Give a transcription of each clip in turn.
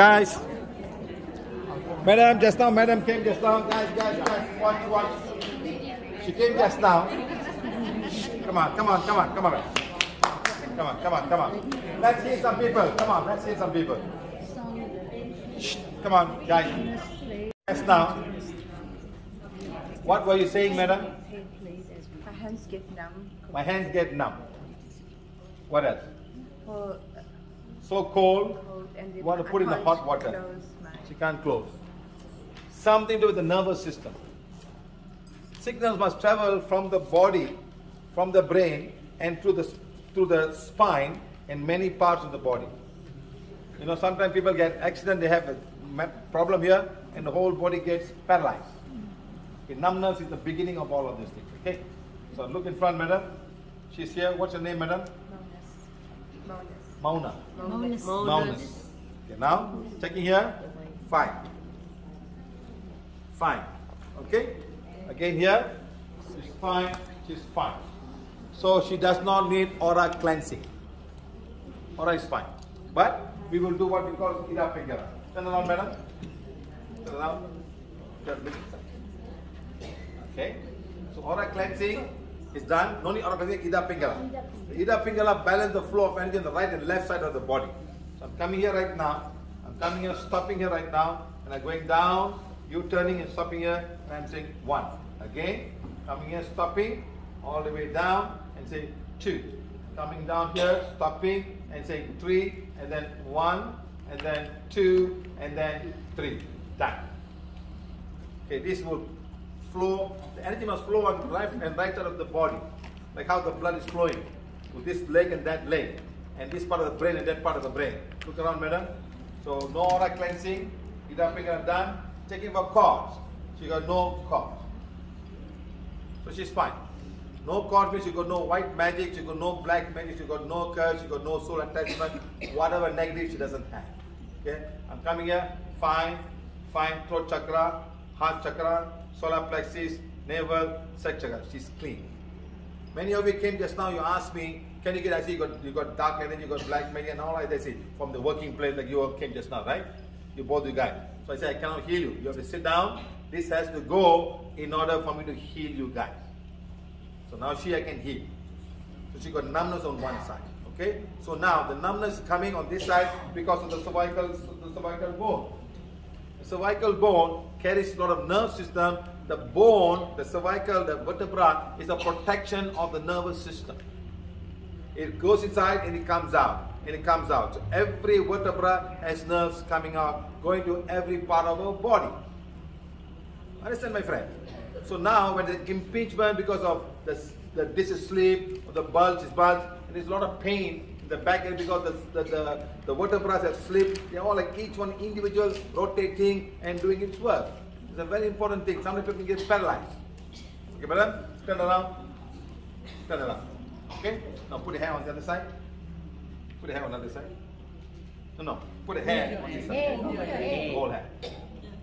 Guys, madam, just now, madam came just now. Guys, guys, guys, watch, watch. She came just now. Come on, come on, come on, come on. Come on, come on, come on. Let's see some people. Come on, let's see some people. Shh, Come on, guys. Just now. What were you saying, madam? My hands get numb. My hands get numb. What else? Cold, So cold. cold and You want to put in the hot water. She can't close. Something to do with the nervous system. Signals must travel from the body, from the brain, and through the through the spine in many parts of the body. You know, sometimes people get accident, they have a problem here, and the whole body gets paralyzed. Okay, numbness is the beginning of all of these things. Okay, so look in front, madam. She's here. What's your name, madam? Bonus. Mauna. Bonus. Maunus. Okay, now checking here. Fine. Fine. Okay. Again here. She's fine. She's fine. So she does not need aura cleansing. Aura is fine. But we will do what we call Ida Pingala. Turn around, madam. Turn around. Okay. So aura cleansing is done. No need. Ida Pingala. Ida Pingala balance the flow of energy on the right and left side of the body. So I'm coming here right now. I'm coming here, stopping here right now, and I'm going down. You turning and stopping here, and I'm saying one. Again, coming here, stopping, all the way down, and saying two. Coming down here, stopping, and saying three, and then one, and then two, and then three. Done. Okay, this will flow, the energy must flow on the left and right side of the body, like how the blood is flowing to this leg and that leg, and this part of the brain and that part of the brain. Look around, madam. So no aura cleansing, dumping are done. Checking for cords. She got no cords. So she's fine. No cord means you got no white magic, you got no black magic, you got no curse, you got no soul attachment, whatever negative she doesn't have. Okay, I'm coming here, fine, fine, throat chakra, heart chakra, solar plexus, navel, sex. She's clean. Many of you came just now, you asked me, can you get, I see you got, you got dark energy, you got black magic and all like that, see, from the working place like you all came just now, right? You both you guys. So I said, I cannot heal you. You have to sit down. This has to go in order for me to heal you guys. So now she I can heal. So she got numbness on one side. Okay? So now the numbness is coming on this side because of the cervical, the cervical bone. Cervical bone carries a lot of nerve system. The bone, the cervical, the vertebra is a protection of the nervous system. It goes inside and it comes out. And it comes out. So every vertebra has nerves coming out, going to every part of our body. Understand, my friend? So now, when the impingement because of the, the this is sleep, the bulge is bulge, and there's a lot of pain in the back end because the, the, the, the vertebrae have slipped. They're all like each one individual rotating and doing its work. It's a very important thing. Some people get paralyzed. Okay, madam? Turn around. Turn around. Okay? Now put your hand on the other side. Put your hand on the other side. No, no. Put a hand on this side. Whole hand.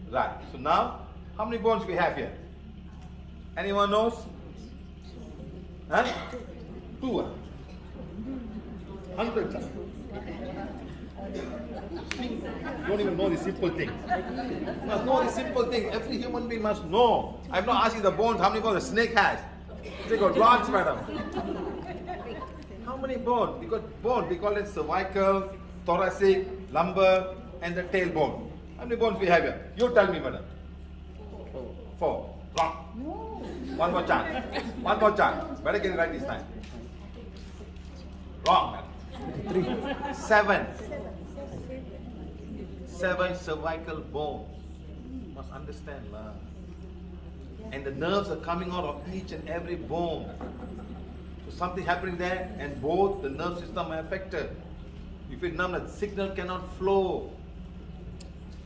Right. So now, how many bones we have here? Anyone knows? Huh? Two. Ah? times. See, Don't even know the simple thing. You must know the simple thing. Every human being must know. I'm not asking the bones how many bones a snake has. They got lots, madam. How many bones? We got bone. We call it cervical, thoracic, lumbar, and the tailbone. How many bones we have here? You tell me, madam. Four. Wrong. One more chance. One more chance. Better get it right this time. Wrong, madam. Three. Seven. Seven cervical bones. You Must understand, lah. And the nerves are coming out of each and every bone. So something happening there, and both the nerve system are affected. If it numb, the signal cannot flow.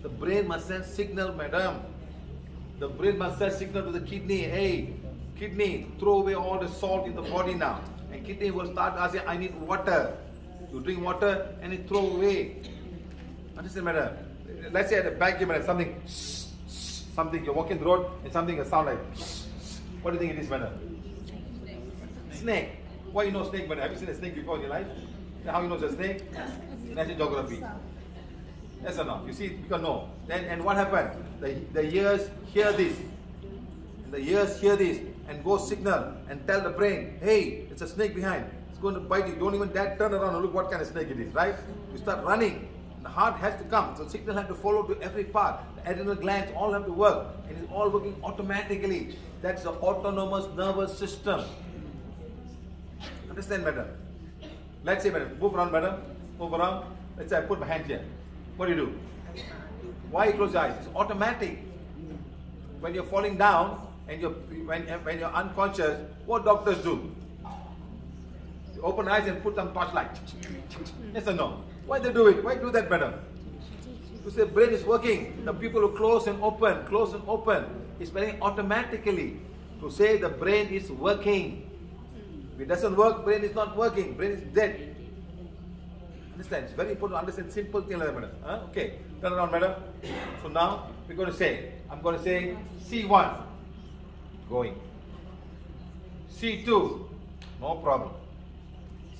The brain must send signal, madam. The brain must send signal to the kidney. Hey, kidney, throw away all the salt in the body now. And kidney will start asking, I need water. You drink water and it throw away. Understand, madam? Let's say at the back, you might have something, something, you're walking the road and something will sound like, what do you think it is, madam? Snake. Why you know snake, madam? Have you seen a snake before in your life? How you know a snake? National Geography. Yes or no? You see, because no. Then and what happened? The, the ears hear this. The ears hear this and go signal and tell the brain, hey, it's a snake behind. Going to bite you. Don't even dare turn around and look what kind of snake it is, right? You start running. The heart has to come. So signal has to follow to every part. The adrenal glands all have to work. And it's all working automatically. That's the autonomous nervous system. Understand, madam? Let's say, madam, move around, madam. Move around. Let's say I put my hand here. What do you do? Why you close your eyes? It's automatic. When you're falling down and you're when, when you're unconscious, what doctors do? Open eyes and put some torchlight. Yes or no? Why they do it? Why do that, madam? To say brain is working. The people who close and open, close and open, is spelling automatically. To say the brain is working. If it doesn't work, brain is not working. Brain is dead. Understand? It's very important to understand simple thing like that, madam. Huh? Okay, turn around, madam. So now we're going to say, I'm going to say C1, going. C2, no problem.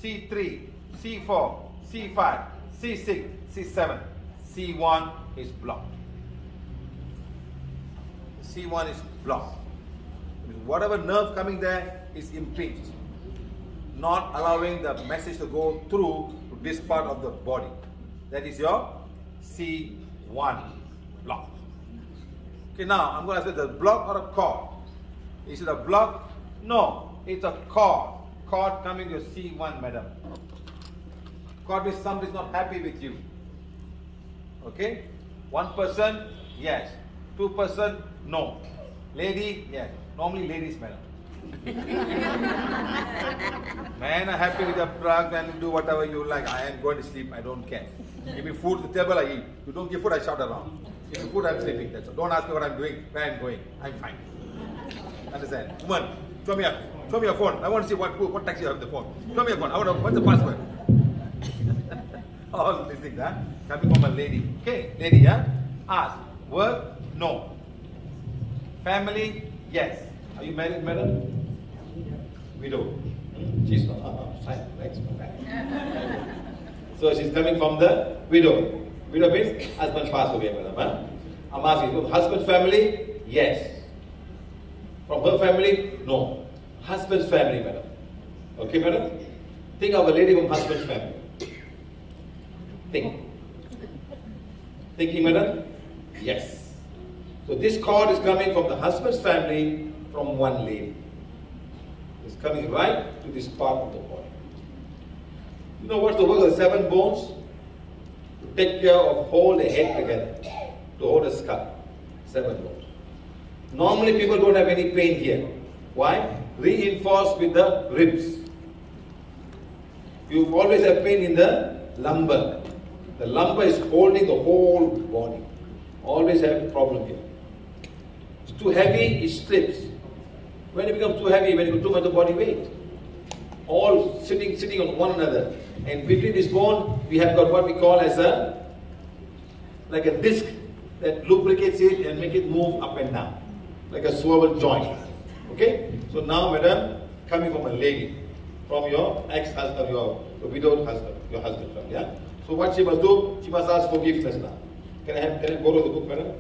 C3, C4, C5, C6, C7. C1 is blocked. C1 is blocked. Whatever nerve coming there is impinged, not allowing the message to go through to this part of the body. That is your C1 block. Okay, now I'm going to say a block or a cord. Is it a block? No, it's a cord. Cord coming to C1, madam. Cord means somebody's not happy with you. Okay? One person, yes. Two person, no. Lady, yes. Normally ladies, madam. Man are happy with the drug and do whatever you like. I am going to sleep. I don't care. Give me food at the table, I eat. You don't give food, I shout around. Give me food, I'm sleeping. That's all. Don't ask me what I'm doing, where I'm going. I'm fine. Understand? Woman, show me a show me your phone. I want to see what what taxi you have the phone. Show me your phone. I want to, what's the password? All these things, huh? Coming from a lady. Okay, lady, yeah? Ask. Work? No. Family? Yes. Are you married, madam? Widow. She's not. Uh, fine. Thanks. So she's coming from the widow. Widow means husband passed away, madam. Huh? I'm asking, from husband's family? Yes. From her family? No. Husband's family, madam. Okay, madam? Think of a lady from husband's family. Think. Thinking, madam? Yes. So this cord is coming from the husband's family from one lady. It's coming right to this part of the body. You know what's the work of the seven bones? To take care of hold the head together, to hold the skull. Seven bones. Normally people don't have any pain here. Why? Reinforced with the ribs. You always have pain in the lumbar. The lumbar is holding the whole body. Always have a problem here. It's too heavy, it slips. When it becomes too heavy, when you put too much of body weight, all sitting sitting on one another. And between this bone, we have got what we call as a like a disc that lubricates it and make it move up and down, like a swivel joint. Okay? So now, madam, coming from a lady, from your ex-husband, your, your widowed husband, your husband, yeah. So what she must do? She must ask forgiveness now. Can I have? Can I borrow the book, madam?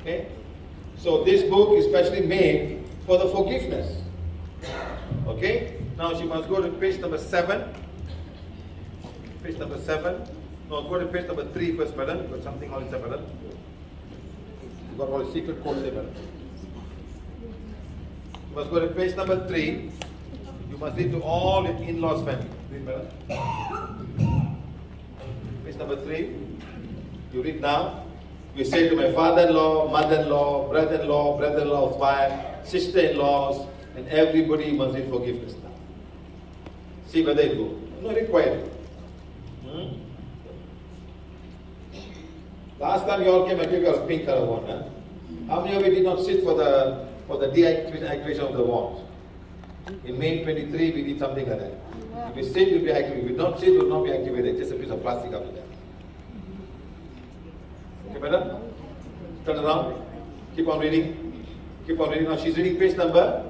Okay? So this book is specially made for the forgiveness. Okay? Now she must go to page number seven. Page number seven. No, go to page number three first, madam. You got something all inside, madam. You got all the secret codes there, madam. You must go to page number three. You must read to all your in-laws family. Read, madam. Page number three. You read now. You say to my father-in-law, mother-in-law, brother-in-law, brother-in-law's wife, sister-in-laws, and everybody must read forgiveness now. See whether it go. Not required. Hmm? Last time you all came, I gave you a pink color one. Huh? How many of you did not sit for the for the deactivation of the wands? In May 23, we did something like that. If you sit, you'll be activated. If you don't sit, you'll not be activated. Just a piece of plastic after that. Okay, madam? Turn around. Keep on reading. Keep on reading. Now she's reading page number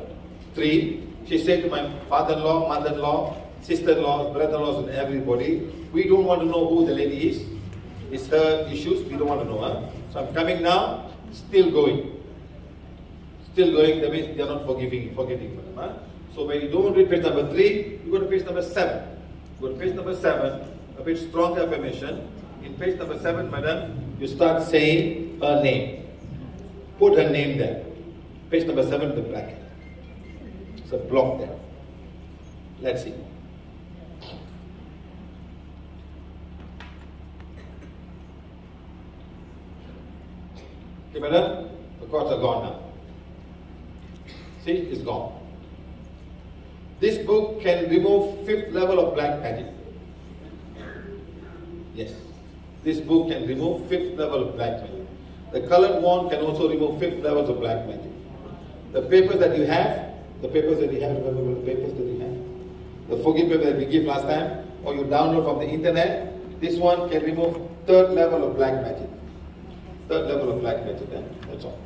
three. She said to my father-in-law, mother-in-law, sister-in-laws, brother-in-laws, and everybody. We don't want to know who the lady is. It's her issues. We don't want to know her. So I'm coming now. Still going. Still going. That means they are not forgiving, forgetting. Huh? So when you don't read page number three, you go to page number seven. You Go to page number seven. A bit strong affirmation. In page number seven, madam, you start saying her name. Put her name there. Page number seven, the bracket. It's a block there. Let's see. Okay, the cords are gone now. See, it's gone. This book can remove fifth level of black magic. Yes. This book can remove fifth level of black magic. The colored wand can also remove fifth levels of black magic. The papers that you have, the papers that you have, the papers that you have? The forgive paper that we give last time, or you download from the internet, this one can remove third level of black magic. Third level of black magic, then. that's all.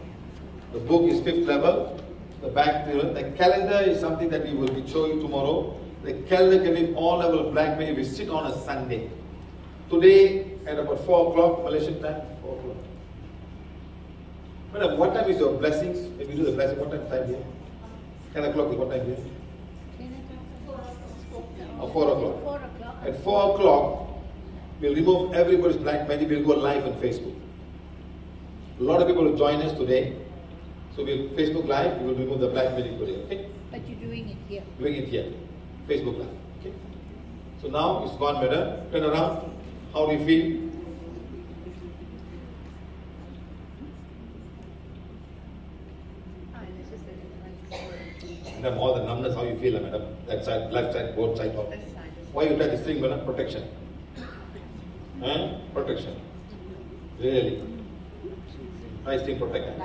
The book is fifth level. The back, the calendar is something that we will show you tomorrow. The calendar can remove all level of black magic if we sit on a Sunday. Today at about 4 o'clock Malaysian time, 4 o'clock. Madam, what time is your blessings? When we do the blessing, what time is time here? 10 o'clock is what time here? Or 4 o'clock? 4 o'clock. At 4 o'clock, we'll remove everybody's black magic. We'll go live on Facebook. A lot of people will join us today. So we'll Facebook Live, we will remove the black magic today, okay? But you're doing it here. Doing it here. Facebook Live. Okay. So now it's gone better. Turn around. How do you feel? Ah, this is the Madam, all the numbness, how you feel, madam? That side, left side, both all. Side is- Why you try this thing, madam? Protection. Huh? Protection. Really. Nice thing, protect.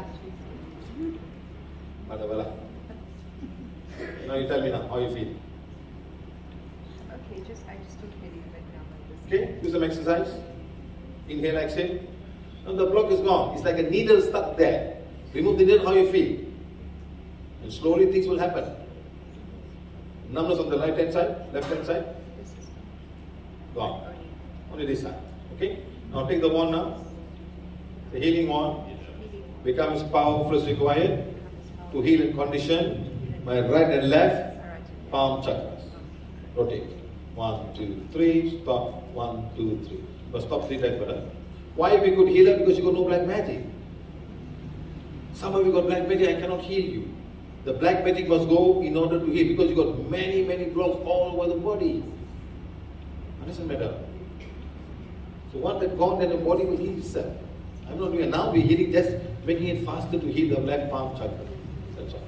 Madam, well, Now you tell me now, how you feel. Okay, just I just took video of it now. Okay, do some exercise. Inhale, exhale. Now the block is gone. It's like a needle stuck there. Remove the needle, how you feel. And slowly things will happen. Numbness on the right hand side, left hand side, This is gone. Oh, only Only this side. Okay? Now take the wand now. The healing wand becomes powerful as required to heal and condition my right and left palm chakras. Rotate. One, two, three. Stop. One, two, three. But stop three times, brother. Why we could heal her? Because you got no black magic. Some of you got black magic, I cannot heal you. The black magic must go in order to heal because you got many, many blocks all over the body. Understand, madam? So once that gone, then the body will heal itself. I'm not doing it. Now we're healing, just making it faster to heal the left palm chakra. That's all.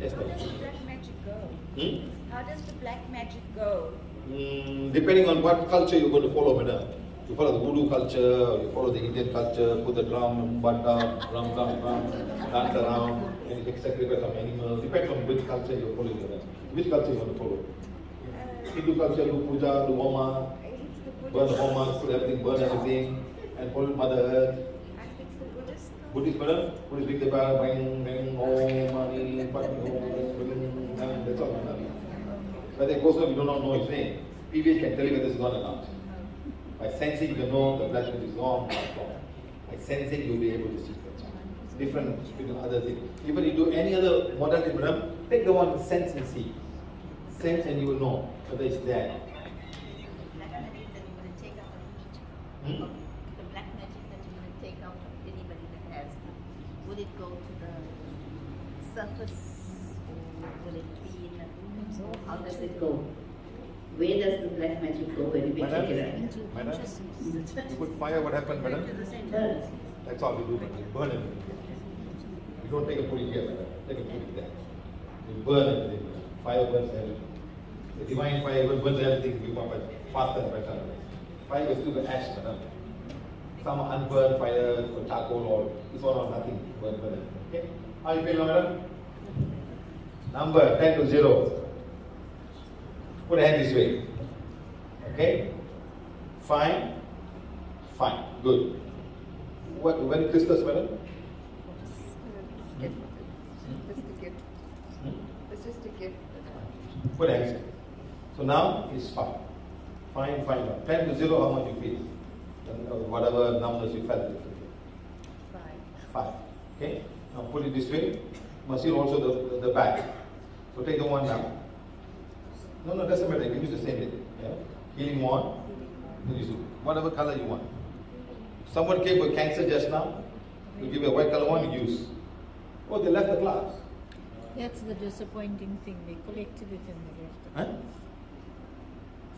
Yes, How does the black magic go? Hmm? How does the black magic go? Mm, depending on what culture you're going to follow, madam. You follow the voodoo culture, you follow the Indian culture, put the drum, butt down, drum, drum, drum, dance around, and you sacrifice of animals. Depends on which culture you're following, madam. Which culture you want to follow? Hindu culture, do puja, do homa, burn homa, put everything, burn everything, and follow Mother Earth. I think it's the Buddhist. Madam, Buddhist big bell, bang, bang, oh, mani, oh, bang, om, bang, that's all. But the ghost we do not know his name. PVH can tell you whether it's gone or not. By sensing, you can know the blood is gone or not gone. By sensing, you'll be able to see that. Different between other things. Even you do any other modality, madam, take the one sense and see. Sense and you will know whether it's there. black magic that you want to take out of each. Hmm? The black magic that you want to take out of anybody that has, would it go to the surface or will it be in the so how does it go? Where does the black magic go when we Madam? take it out? Madam? You put fire, what happened, madam? Burns. That's all we do, but we burn everything. We don't take a put here, madam. Take a put there. We burn everything. Fire burns everything. The divine fire burns everything. We want it faster and better. Fire is still the ash, madam. Some unburned fire or charcoal or this one or nothing. Burn, burn everything. Okay? How you feel madam? Number 10 to 0. Put a hand this way. Okay? Fine. Fine. Good. What, when Christmas, madam? Gift. Hmm? Put hands. So now it's fine. Fine, fine, fine. 10 to 0, how much you feel? Whatever numbers you felt. feel. Five. 5. Okay? Now put it this way. Must feel also the, the, the back. So take the one now. No, no, doesn't matter. You can use the same thing. Yeah? Healing wand. Whatever color you want. Someone came for cancer just now. You give a white color one, you use. Oh, they left the class. That's the disappointing thing. They collected it and they left it. Huh?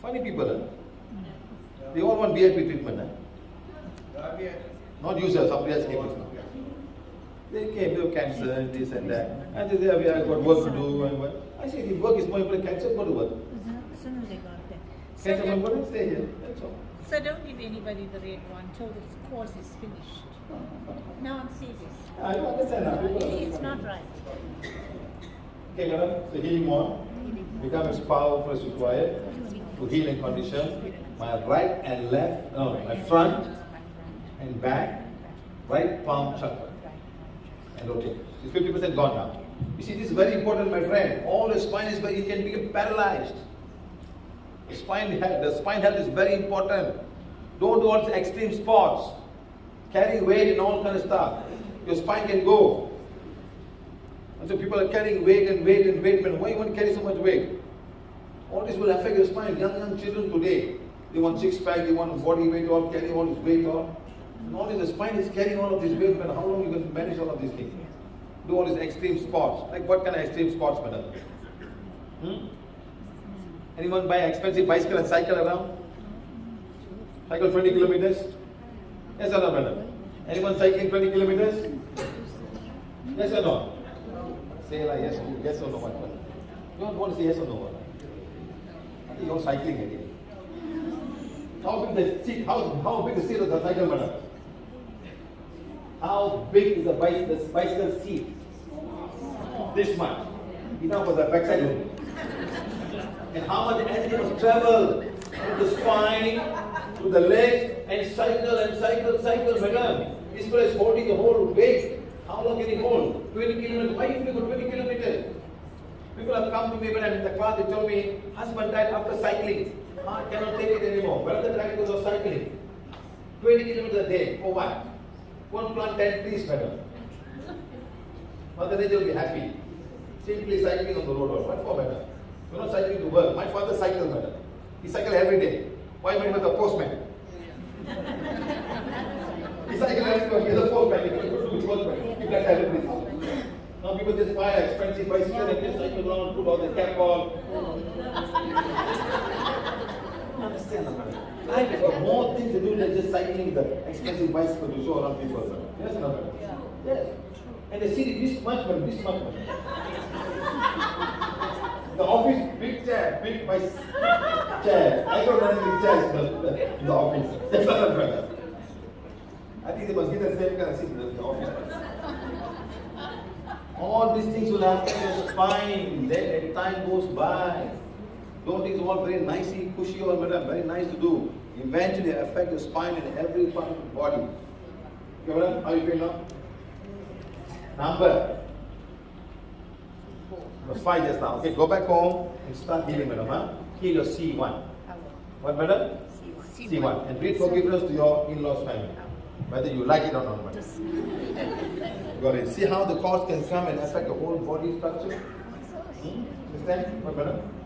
Funny people, huh? Mm. They all want VIP treatment, huh? Not users, somebody else came just now. They came, they have cancer and this and that. And they say, oh, we have got work to do and what. I said, if work is more important, cancer, go to work. As soon as they got there. Cancer more don't, important, stay here. That's all. so don't give anybody the red one till the course is finished. No, I'm serious. I don't understand now. People It's not right. Okay, madam, so healing wand. Become as powerful as required to heal and condition. My right and left, no, my front and back, right palm chakra. And rotate. It's 50% gone now. You see, this is very important, my friend. All the spine is very, you can become paralyzed. The spine health, the spine health is very important. Don't do all these extreme sports. Carry weight and all kind of stuff. Your spine can go. And so people are carrying weight and weight and weight. Man, why you want to carry so much weight? All this will affect your spine. Young, young children today, they want six pack, they want body weight all, carry all this weight. And all this, the spine is carrying all of this weight, man. How long you can manage all of these things? Do all these extreme sports. Like what kind of extreme sports, madam? Hmm? Anyone buy expensive bicycle and cycle around? Cycle 20 kilometers? Yes or no, madam? Anyone cycling 20 kilometers? Yes or no? Say like yes, yes or no. What? You don't want to say yes or no, madam. You're cycling again. How big the seat? How, how big the seat of the cycle, madam? How big is the bicycle, the bicycle seat? This much. Enough for the backside only. And how much energy must travel to the spine, to the legs, and cycle and cycle, cycle, madam. This fellow is holding the whole weight. How long can he hold? 20 kilometers. Why you go 20 kilometers? People have come to me when I'm in the class, they told me, husband died after cycling. Heart cannot take it anymore. Where are the because of cycling? 20 kilometers a day. For what? One plant 10 trees, madam. Mother Nature will be happy. Simply cycling on the road. What for, madam? You're not cycling to work. My father cycled, madam. He cycled every day. Why he was a postman? he cycled every day. He was a postman. He go to the postman. He left everything. Now people just buy expensive bicycle and just cycle around, put all the cap on. Understand, madam? Life has uh, got more things to do than just cycling the expensive bicycle to show around people. Yes or madam? Yes. And they see this much, but this much. madam. The office, big chair, big my chair. I don't run big chairs in the, the office. That's not a brother. I think they must get the same kind of seat in the office. All these things will happen your spine. Then time goes by. Don't think it's all very nicely, cushy or whatever, very nice to do. Eventually affect your spine and every part of the body. Okay, madam? How you feel now? Number. It was five just now. Okay, go back home and start healing, madam. Huh? Heal your C1. What, madam? C1. And read forgiveness to your in-laws family. Whether you like it or not, madam. Got it. See how the cause can come and affect the whole body structure? Hmm? Understand? What, madam?